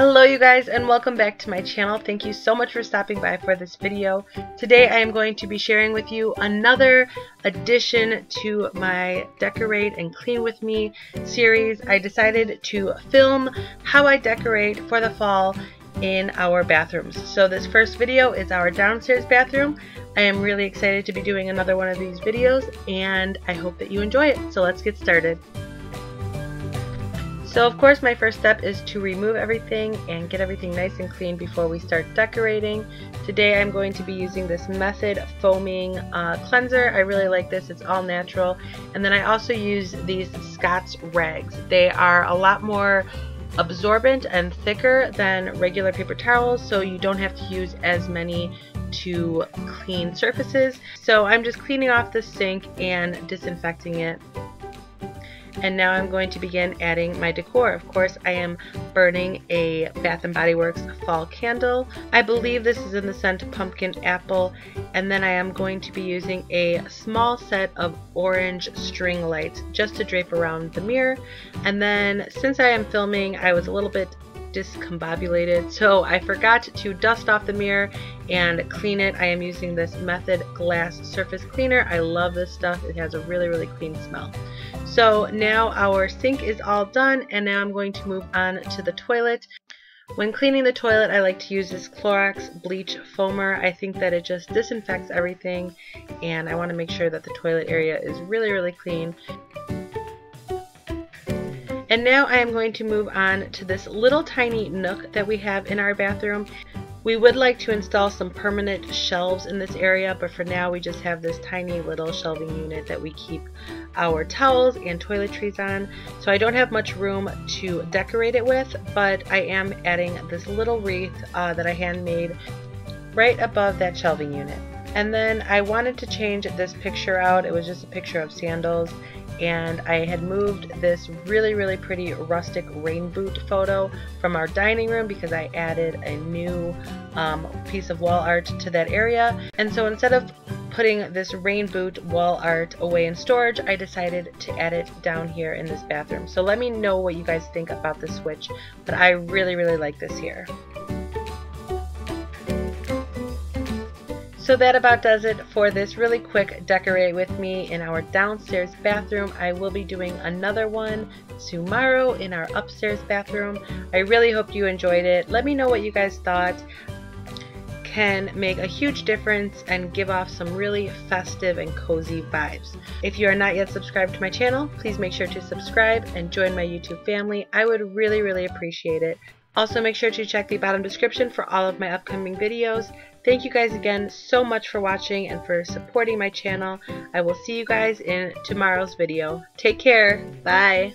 Hello you guys and welcome back to my channel. Thank you so much for stopping by for this video. Today I am going to be sharing with you another addition to my Decorate and Clean With Me series. I decided to film how I decorate for the fall in our bathrooms. So this first video is our downstairs bathroom. I am really excited to be doing another one of these videos and I hope that you enjoy it. So let's get started. So of course my first step is to remove everything and get everything nice and clean before we start decorating. Today I'm going to be using this Method Foaming uh, Cleanser. I really like this, it's all natural. And then I also use these Scott's Rags. They are a lot more absorbent and thicker than regular paper towels so you don't have to use as many to clean surfaces. So I'm just cleaning off the sink and disinfecting it and now I'm going to begin adding my decor. Of course, I am burning a Bath & Body Works fall candle. I believe this is in the scent Pumpkin Apple. And then I am going to be using a small set of orange string lights just to drape around the mirror. And then since I am filming, I was a little bit discombobulated so I forgot to dust off the mirror and clean it. I am using this Method Glass Surface Cleaner. I love this stuff. It has a really really clean smell. So now our sink is all done and now I'm going to move on to the toilet. When cleaning the toilet, I like to use this Clorox bleach foamer. I think that it just disinfects everything and I want to make sure that the toilet area is really, really clean. And now I am going to move on to this little tiny nook that we have in our bathroom. We would like to install some permanent shelves in this area, but for now we just have this tiny little shelving unit that we keep our towels and toiletries on. So I don't have much room to decorate it with, but I am adding this little wreath uh, that I handmade right above that shelving unit. And then I wanted to change this picture out. It was just a picture of sandals and I had moved this really really pretty rustic rain boot photo from our dining room because I added a new um, piece of wall art to that area. And so instead of putting this rain boot wall art away in storage I decided to add it down here in this bathroom. So let me know what you guys think about the switch but I really really like this here So that about does it for this really quick decorate with me in our downstairs bathroom. I will be doing another one tomorrow in our upstairs bathroom. I really hope you enjoyed it. Let me know what you guys thought can make a huge difference and give off some really festive and cozy vibes. If you are not yet subscribed to my channel, please make sure to subscribe and join my YouTube family. I would really, really appreciate it. Also make sure to check the bottom description for all of my upcoming videos. Thank you guys again so much for watching and for supporting my channel. I will see you guys in tomorrow's video. Take care. Bye.